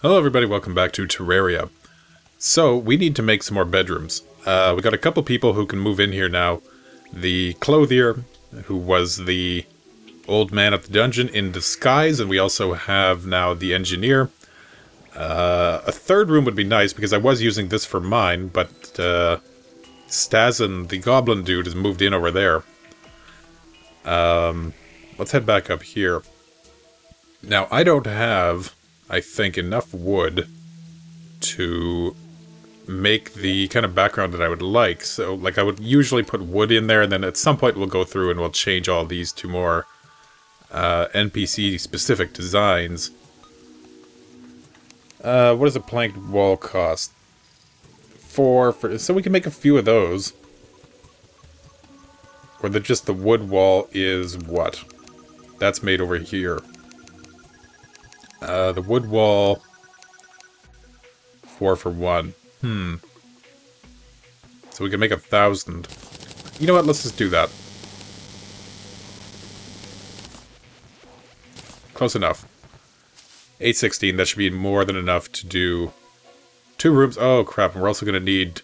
Hello everybody, welcome back to Terraria. So, we need to make some more bedrooms. Uh, we got a couple people who can move in here now. The clothier, who was the old man at the dungeon in disguise, and we also have now the engineer. Uh, a third room would be nice, because I was using this for mine, but uh, Stazen, the goblin dude, has moved in over there. Um, let's head back up here. Now, I don't have I think, enough wood to make the kind of background that I would like. So, like, I would usually put wood in there, and then at some point we'll go through and we'll change all these to more uh, NPC-specific designs. Uh, what does a planked wall cost? Four, for, so we can make a few of those. Or the, just the wood wall is what? That's made over here. Uh, the wood wall. Four for one. Hmm. So we can make a thousand. You know what? Let's just do that. Close enough. 816, that should be more than enough to do two rooms. Oh, crap. We're also going to need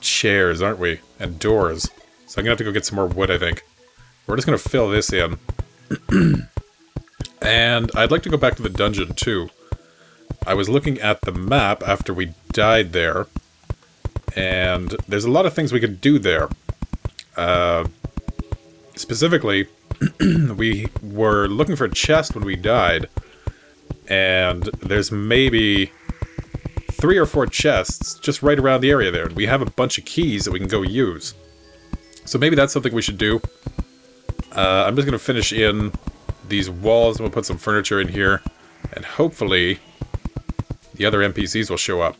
chairs, aren't we? And doors. So I'm going to have to go get some more wood, I think. We're just going to fill this in. And I'd like to go back to the dungeon, too. I was looking at the map after we died there, and there's a lot of things we could do there. Uh, specifically, we were looking for a chest when we died, and there's maybe three or four chests just right around the area there. And we have a bunch of keys that we can go use. So maybe that's something we should do. Uh, I'm just going to finish in these walls. We'll put some furniture in here. And hopefully, the other NPCs will show up.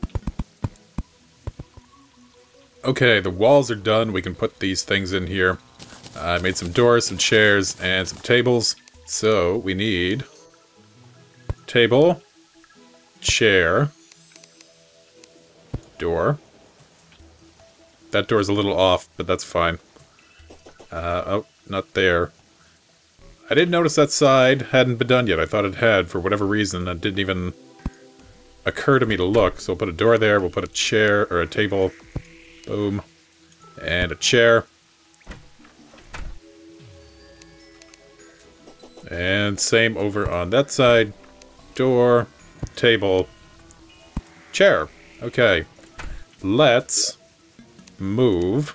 Okay, the walls are done. We can put these things in here. I made some doors, some chairs, and some tables. So, we need... Table. Chair. Door. That door's a little off, but that's fine. Uh, oh, not there. I didn't notice that side hadn't been done yet. I thought it had for whatever reason. It didn't even occur to me to look. So we'll put a door there. We'll put a chair or a table. Boom. And a chair. And same over on that side. Door, table, chair. Okay. Let's move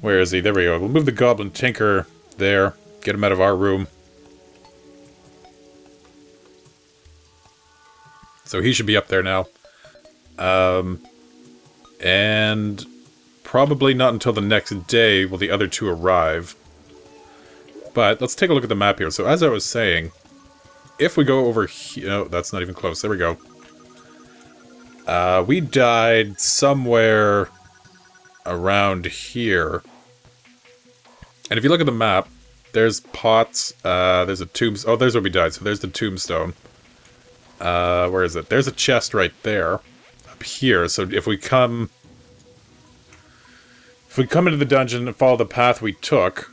where is he? There we go. We'll move the Goblin Tinker there. Get him out of our room. So he should be up there now. Um, and probably not until the next day will the other two arrive. But let's take a look at the map here. So as I was saying, if we go over here... No, that's not even close. There we go. Uh, we died somewhere around here. And if you look at the map, there's pots, uh, there's a tomb... Oh, there's where we died, so there's the tombstone. Uh, where is it? There's a chest right there, up here, so if we come... If we come into the dungeon and follow the path we took,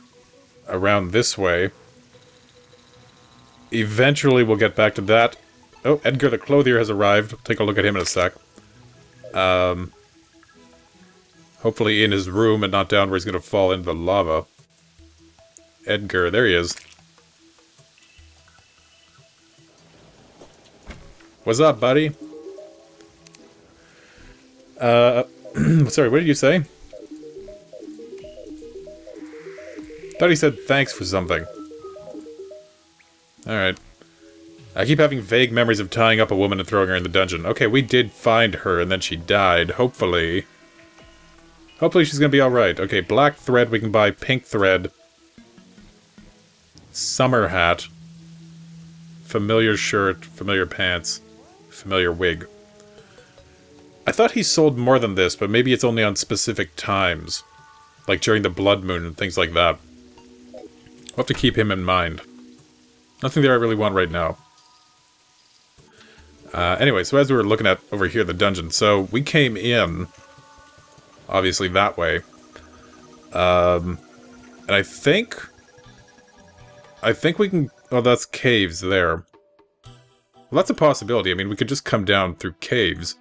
around this way, eventually we'll get back to that. Oh, Edgar the Clothier has arrived. take a look at him in a sec. Um, Hopefully in his room and not down where he's going to fall into the lava. Edgar, there he is. What's up, buddy? Uh, sorry, what did you say? Thought he said thanks for something. Alright. I keep having vague memories of tying up a woman and throwing her in the dungeon. Okay, we did find her, and then she died, hopefully. Hopefully she's gonna be alright. Okay, black thread, we can buy pink thread. Summer hat. Familiar shirt, familiar pants, familiar wig. I thought he sold more than this, but maybe it's only on specific times. Like during the blood moon and things like that. We'll have to keep him in mind. Nothing there I really want right now. Uh, anyway, so as we were looking at over here, the dungeon, so we came in obviously that way. Um, and I think I think we can... Oh, that's caves there. Well, that's a possibility. I mean, we could just come down through caves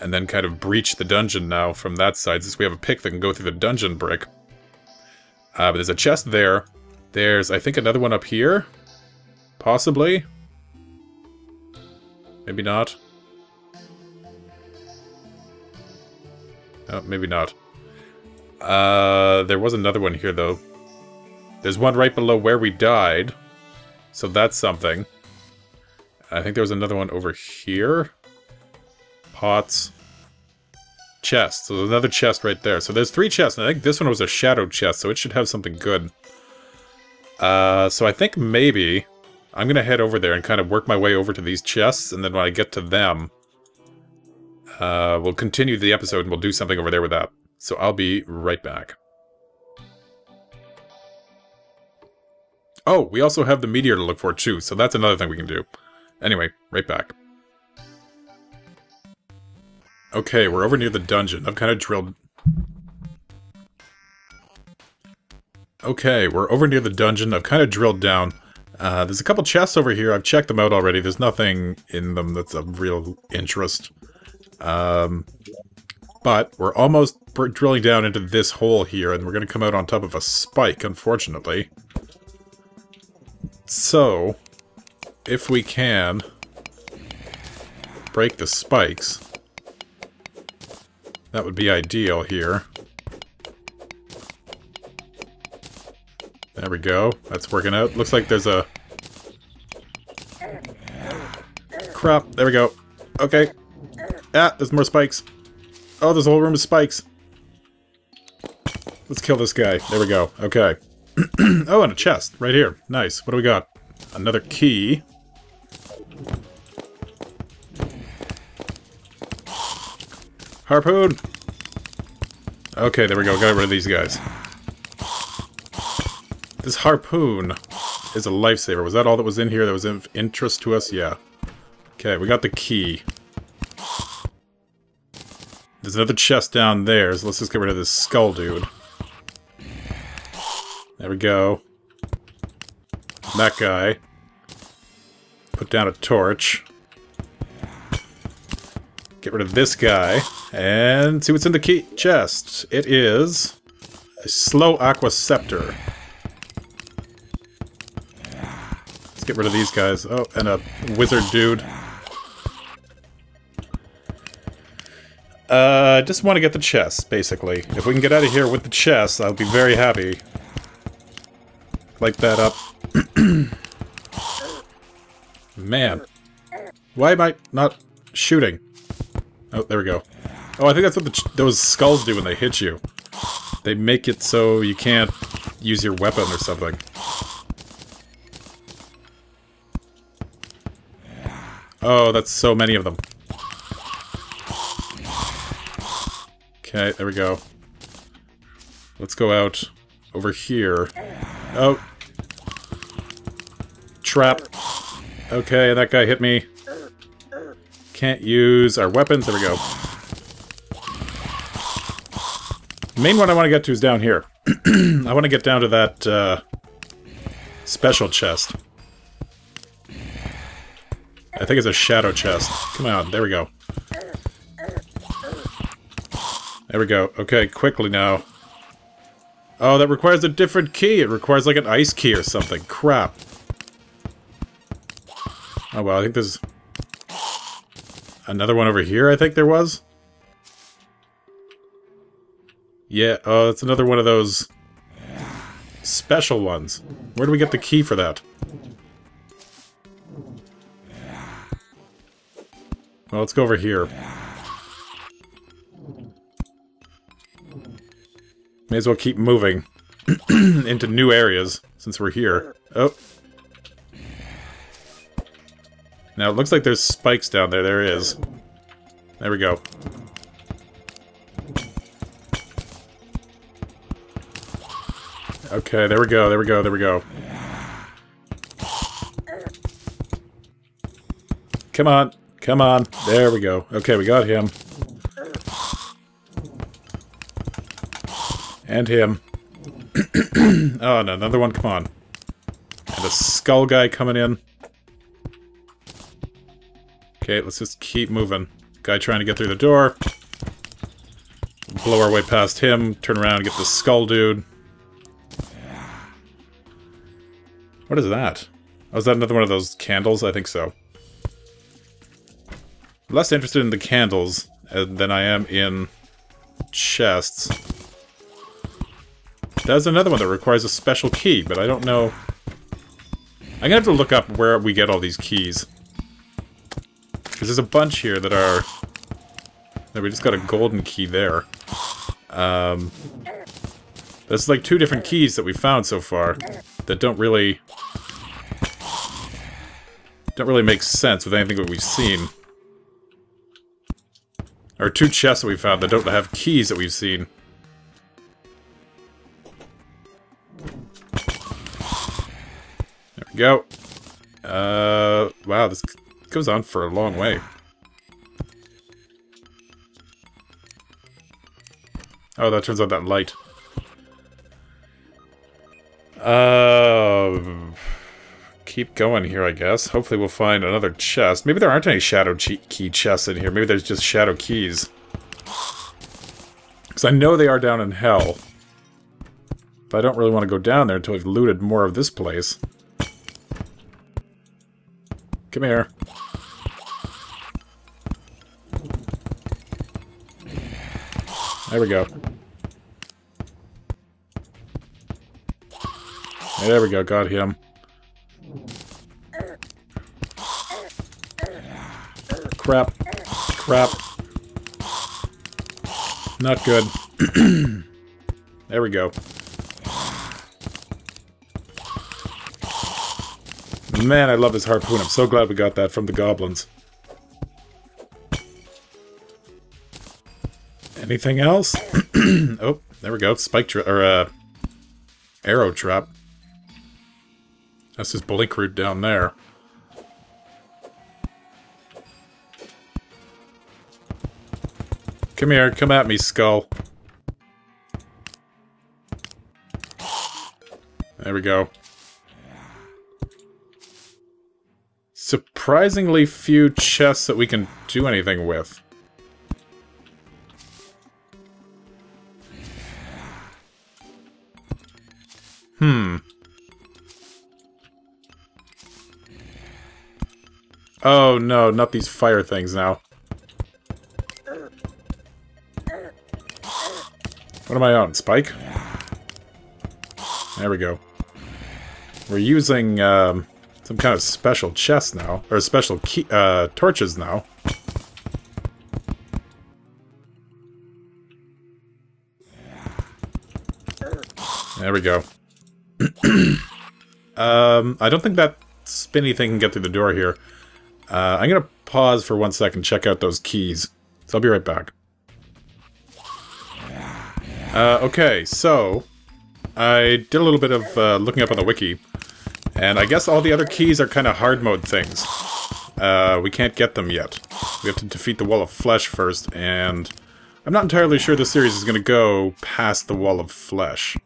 and then kind of breach the dungeon now from that side, since we have a pick that can go through the dungeon brick. Uh, but there's a chest there. There's, I think, another one up here. Possibly. Maybe not. Oh, maybe not. Uh, there was another one here, though. There's one right below where we died. So that's something. I think there was another one over here. Pots. Chest. So there's another chest right there. So there's three chests, and I think this one was a shadow chest, so it should have something good. Uh, so I think maybe I'm gonna head over there and kind of work my way over to these chests, and then when I get to them, uh, we'll continue the episode and we'll do something over there with that. So I'll be right back. Oh, we also have the meteor to look for too, so that's another thing we can do. Anyway, right back. Okay, we're over near the dungeon. I've kind of drilled... Okay, we're over near the dungeon. I've kind of drilled down. Uh, there's a couple chests over here. I've checked them out already. There's nothing in them that's of real interest. Um, but we're almost drilling down into this hole here, and we're going to come out on top of a spike, unfortunately. So, if we can break the spikes, that would be ideal here. There we go. That's working out. Looks like there's a... Crap. There we go. Okay. Ah, there's more spikes. Oh, there's a whole room of spikes. Let's kill this guy. There we go. Okay. oh, and a chest. Right here. Nice. What do we got? Another key. Harpoon! Okay, there we go. Got rid of these guys. This harpoon is a lifesaver. Was that all that was in here that was of interest to us? Yeah. Okay, we got the key. There's another chest down there, so let's just get rid of this skull dude. There we go. That guy. Put down a torch. Get rid of this guy. And see what's in the key chest. It is a slow aqua scepter. Let's get rid of these guys. Oh, and a wizard dude. Uh, just want to get the chest, basically. If we can get out of here with the chest, I'll be very happy. Light that up. Man. Why am I not shooting? Oh, there we go. Oh, I think that's what the those skulls do when they hit you. They make it so you can't use your weapon or something. Oh, that's so many of them. Okay, there we go. Let's go out over here. Oh. Trap. Okay, that guy hit me. Can't use our weapons. There we go. The main one I want to get to is down here. I want to get down to that uh, special chest. I think it's a shadow chest. Come on, there we go. There we go. Okay, quickly now. Oh, that requires a different key. It requires like an ice key or something. Crap. Oh, well, I think there's another one over here, I think there was. Yeah, oh, it's another one of those special ones. Where do we get the key for that? Well, let's go over here. May as well keep moving into new areas since we're here. Oh. Now, it looks like there's spikes down there. There is. There we go. Okay, there we go, there we go, there we go. Come on, come on. There we go. Okay, we got him. And him. oh, no, another one, come on. And a skull guy coming in. Okay, let's just keep moving. Guy trying to get through the door. Blow our way past him, turn around and get the skull dude. What is that? Oh, is that another one of those candles? I think so. less interested in the candles uh, than I am in chests. That's another one that requires a special key, but I don't know... I'm gonna have to look up where we get all these keys. Because there's a bunch here that are... That we just got a golden key there. Um, that's like two different keys that we found so far that don't really... Don't really make sense with anything that we've seen. Or two chests that we found that don't have keys that we've seen. Go. Uh, wow, this goes on for a long way. Oh, that turns out that light. Uh, keep going here, I guess. Hopefully we'll find another chest. Maybe there aren't any shadow key chests in here. Maybe there's just shadow keys. Because I know they are down in hell. But I don't really want to go down there until we've looted more of this place. Come here. There we go. There we go, got him. Crap. Crap. Not good. there we go. Man, I love this harpoon. I'm so glad we got that from the goblins. Anything else? oh, there we go. Spike trap, or, uh, arrow trap. That's his blink route down there. Come here, come at me, skull. There we go. Surprisingly few chests that we can do anything with. Hmm. Oh no, not these fire things now. What am I on? Spike? There we go. We're using um, some kind of special chest now, or special key, uh, torches now. There we go. um, I don't think that spinny thing can get through the door here. Uh, I'm going to pause for one second, check out those keys. So I'll be right back. Uh, okay, so... I did a little bit of uh, looking up on the wiki. And I guess all the other keys are kind of hard mode things. Uh, we can't get them yet. We have to defeat the Wall of Flesh first, and... I'm not entirely sure this series is going to go past the Wall of Flesh.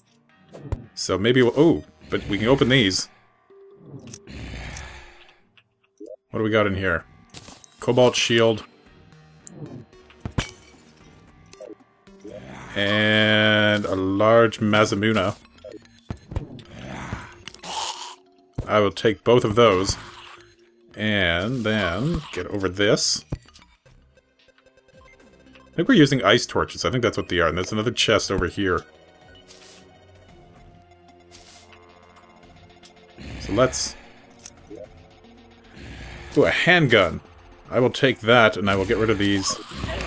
So maybe we'll... Oh, but we can open these. What do we got in here? Cobalt shield. And a large Masamune. I will take both of those. And then get over this. I think we're using ice torches. I think that's what they are. And there's another chest over here. So let's Ooh, a handgun. I will take that, and I will get rid of these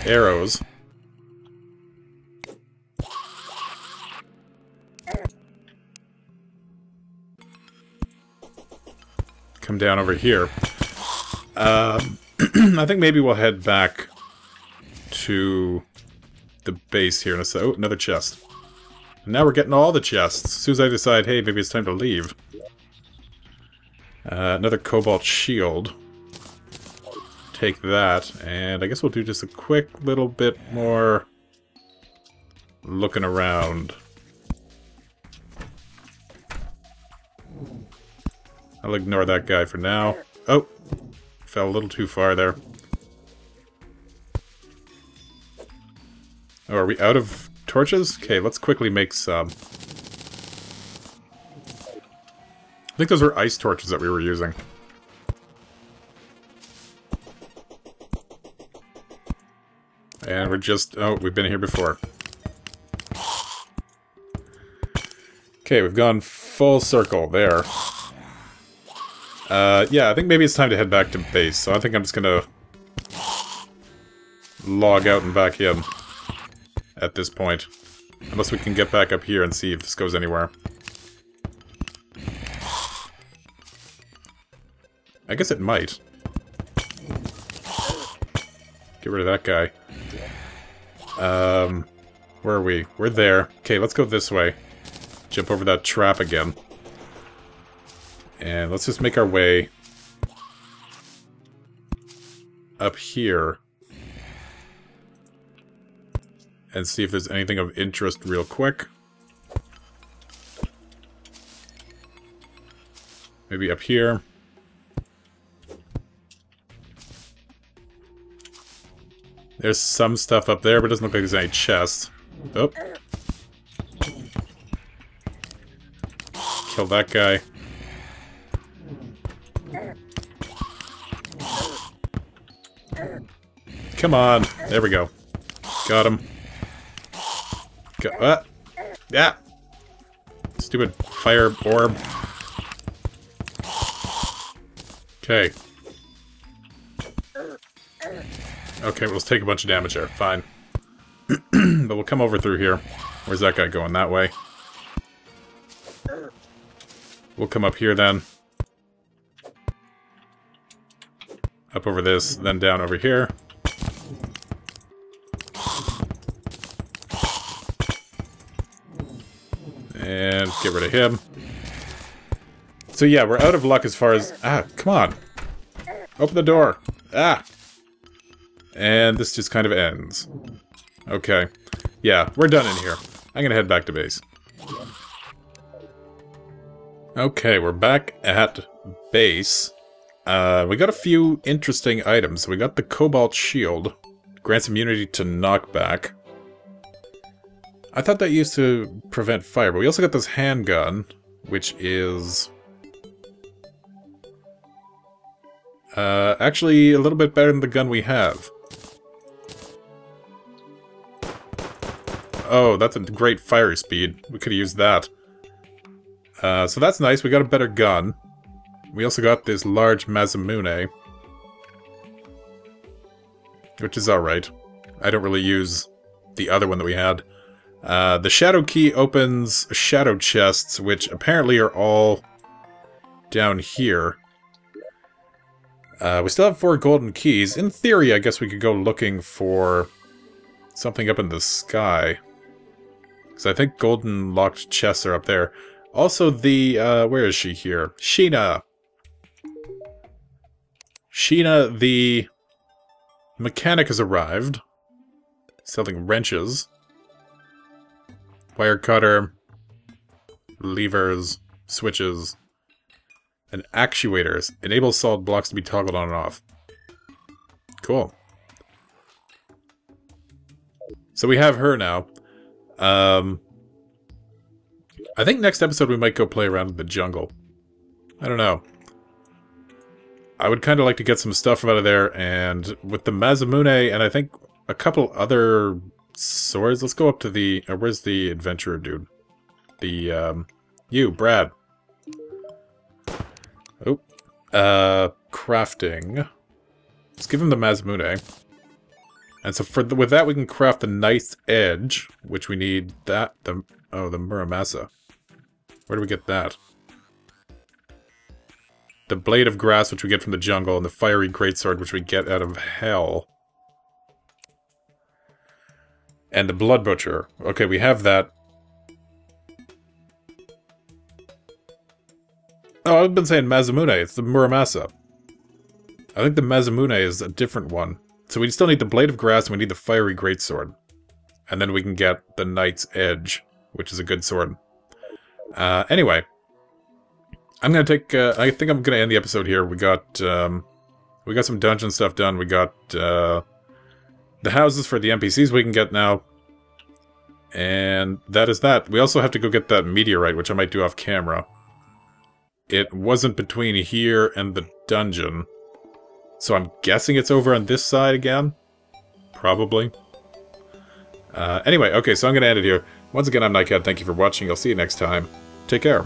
arrows. Come down over here. Um, I think maybe we'll head back to the base here in a second. Oh, another chest. And now we're getting all the chests. As soon as I decide, hey, maybe it's time to leave. Uh, another cobalt shield take that, and I guess we'll do just a quick little bit more looking around. I'll ignore that guy for now. Oh, fell a little too far there. Oh, are we out of torches? Okay, let's quickly make some. I think those were ice torches that we were using. And we're just... Oh, we've been here before. Okay, we've gone full circle there. Uh, yeah, I think maybe it's time to head back to base, so I think I'm just gonna log out and back in at this point. Unless we can get back up here and see if this goes anywhere. I guess it might. Get rid of that guy. Um, where are we? We're there. Okay, let's go this way. Jump over that trap again. And let's just make our way up here. And see if there's anything of interest real quick. Maybe up here. There's some stuff up there, but it doesn't look like there's any chests. Oh. Kill that guy. Come on. There we go. Got him. Go uh, yeah. Stupid fire orb. Okay. Okay, we'll take a bunch of damage there. Fine. but we'll come over through here. Where's that guy going? That way. We'll come up here then. Up over this, then down over here. And get rid of him. So yeah, we're out of luck as far as... Ah, come on. Open the door. Ah. And this just kind of ends. Okay. Yeah, we're done in here. I'm gonna head back to base. Okay, we're back at base. Uh, we got a few interesting items. We got the Cobalt Shield. Grants immunity to knockback. I thought that used to prevent fire, but we also got this handgun, which is... Uh, actually a little bit better than the gun we have. Oh, that's a great fire speed. We could have used that. Uh, so that's nice. We got a better gun. We also got this large Masamune. Which is alright. I don't really use the other one that we had. Uh, the Shadow Key opens Shadow Chests, which apparently are all down here. Uh, we still have four golden keys. In theory, I guess we could go looking for something up in the sky. Because I think golden locked chests are up there. Also the, uh, where is she here? Sheena! Sheena, the mechanic has arrived. Selling wrenches. Wire cutter. Levers. Switches. And actuators. Enables solid blocks to be toggled on and off. Cool. So we have her now. Um, I think next episode we might go play around in the jungle. I don't know. I would kind of like to get some stuff out of there, and with the Masamune, and I think a couple other swords, let's go up to the... Uh, where's the adventurer dude? The, um... You, Brad. Oh. Uh, crafting. Let's give him the Masamune. And so for the, with that, we can craft the Night's Edge, which we need that, the, oh, the Muramasa. Where do we get that? The Blade of Grass, which we get from the jungle, and the Fiery Greatsword, which we get out of Hell. And the Blood Butcher. Okay, we have that. Oh, I've been saying Masamune. It's the Muramasa. I think the Masamune is a different one. So we still need the Blade of Grass and we need the Fiery Greatsword. And then we can get the Night's Edge, which is a good sword. Uh, anyway. I'm gonna take. Uh, I think I'm gonna end the episode here. We got um, we got some dungeon stuff done. We got uh, the houses for the NPCs we can get now, and that is that. We also have to go get that meteorite, which I might do off camera. It wasn't between here and the dungeon, so I'm guessing it's over on this side again. Probably. Uh, anyway, okay, so I'm gonna end it here. Once again, I'm Nicad. Thank you for watching. I'll see you next time. Take care.